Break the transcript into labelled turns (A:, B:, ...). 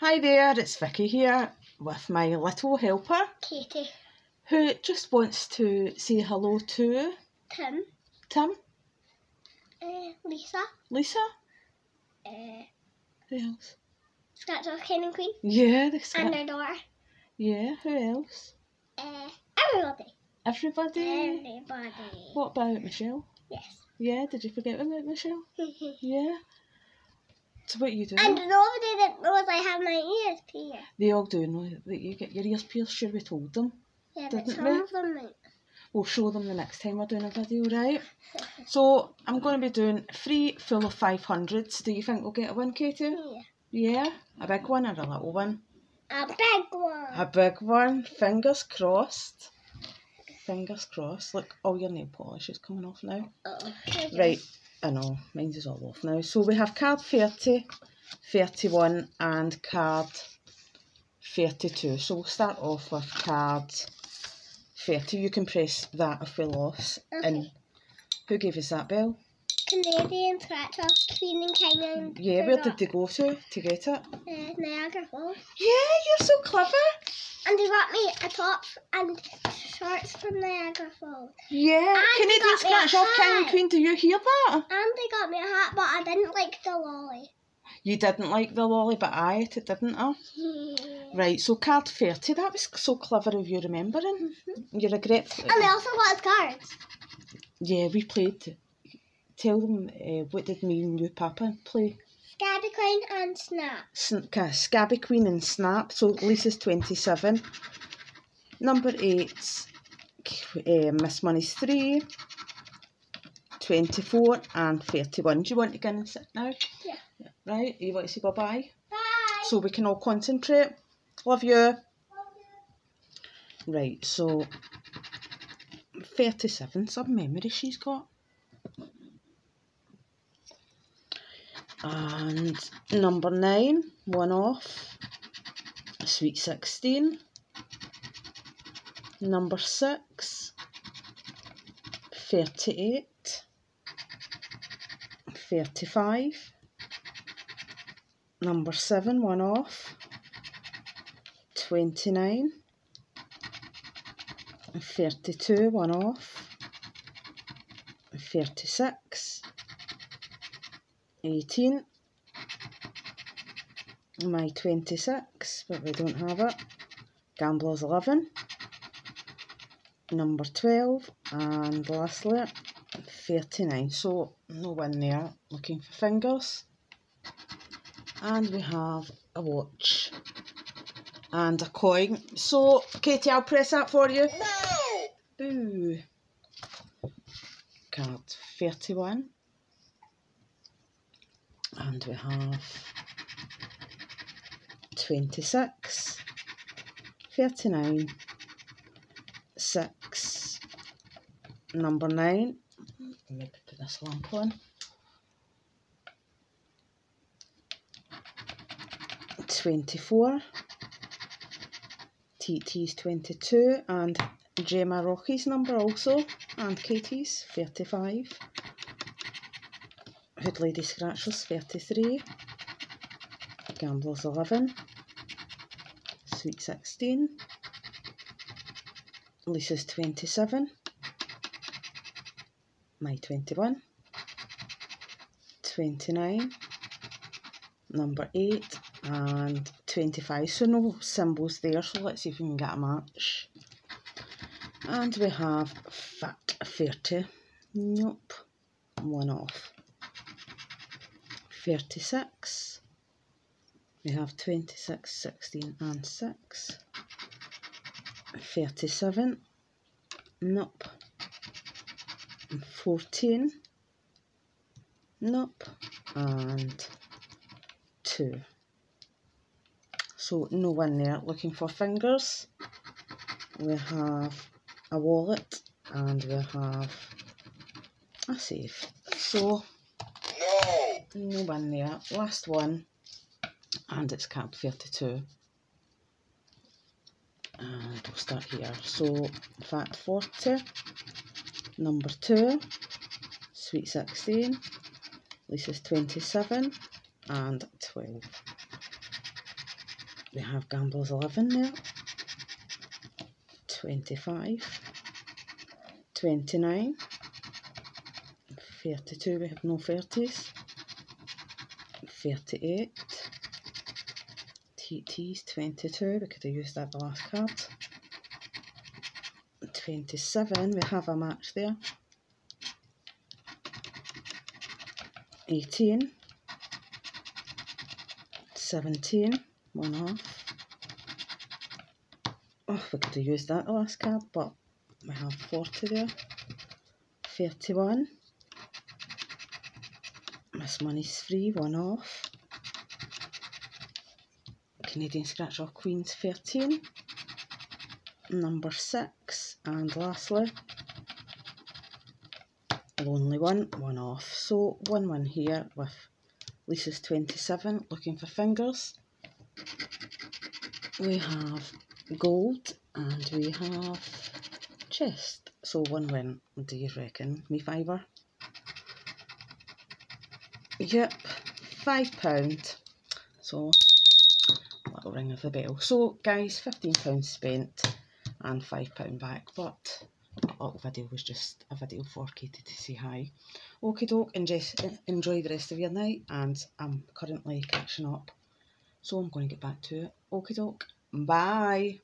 A: Hi there, it's Vicky here with my little helper
B: Katie,
A: who just wants to say hello to
B: Tim,
A: Tim,
B: uh, Lisa,
A: Lisa,
B: uh,
A: who else?
B: Scratch Off King and Queen,
A: Yeah, the
B: and their daughter.
A: Yeah, who else?
B: Uh, everybody.
A: Everybody.
B: Everybody.
A: What about Michelle?
B: Yes.
A: Yeah, did you forget about Michelle? Yeah. So what are you doing?
B: and nobody that knows I have my ears pierced.
A: They all do know that you get your ears pierced, sure we told them.
B: Yeah, but
A: Didn't
B: some
A: we?
B: of them might.
A: We'll show them the next time we're doing a video, right? So I'm going to be doing three full of 500s. Do you think we'll get a win, Katie?
B: Yeah.
A: Yeah? A big one or a little one?
B: A big one.
A: A big one. Fingers crossed. Fingers crossed. Look, all your nail polish is coming off now.
B: Oh,
A: Right, I know, mine's is all off now. So we have card 30, 31 and card 32. So we'll start off with card 30. You can press that if we lost. And
B: Okay.
A: who gave us that bell?
B: Canadian Off Queen and King
A: Yeah, where did they go to to get it?
B: Uh, Niagara Falls.
A: Yeah, you're so clever.
B: And they got me a top and shorts from Niagara Falls.
A: Yeah,
B: And got me a
A: Scratch Off King. Queen, do you hear that?
B: And they got me a hat, but I didn't like the lolly.
A: You didn't like the lolly, but I ate it, didn't I? Right, so card 30, that was so clever of you remembering. You're a great...
B: And they also got his cards.
A: Yeah, we played. Tell them uh, what did me and you, Papa, play?
B: Scabby Queen and Snap.
A: Sn- ca- Scabby Queen and Snap. So Lisa's 27. Number 8, uh, Miss Money's 3. 24 and 31. Do you want to go in and sit now?
B: Yeah.
A: Right, you want to say bye-bye?
B: Bye.
A: So we can all concentrate. Love you. Right, so 37, some memory she's got. And number 9, one off. Sweet 16. Number 6, 38. 35. Number 7, one off. 29 32 one off 36 18 my 26 but we don't have it gamblers 11 number 12 and lastly 39 so no one there looking for fingers and we have a watch and a coin. So, Katie, I'll press that for you. no! Boo. Card 31. And we have 26, 39, 6, number 9. Maybe put this lamp on. 24. TT's 22 and Gemma Rocky's number also and Katie's 35 Hood Lady Scratchers 33 Gamblers 11 Sweet 16 Lisa's 27 my 21 29 number 8 and 25 so no symbols there so let's see if we can get a match. And we have fat 30 nope. One off 36 we have 26 16 and 6 37 nope. 14 nope. And 2 so no one there looking for fingers. We have a wallet and we have a safe. So no one there. Last one and it's card 32. And we'll start here. So fat 40, number 2, sweet 16, Lisa's 27 and 12. we have Gambles 11 there. 25. 29. 32, we have no 30s. 38. TT's 22, we could have used that the last card. 27, we have a match there. 18. 17, one off. Oh, we could have used that the last card, but we have 40 there. 31. Miss is free, one off. Canadian Scratch Off Queen's 13. Number 6. And lastly, Lonely One, one off. So, 1 1 here with Lisa's 27, looking for fingers. We have gold and we have chest. So one win, do you reckon? Me fiver? Yep, five pound. So little ring of the bell. So guys, fifteen pounds spent and five pound back. But that little video was just a video for Katie to say hi. Okie doke, and just enjoy the rest of your night. And I'm currently catching up, so I'm going to get back to it. Okie doke, bye.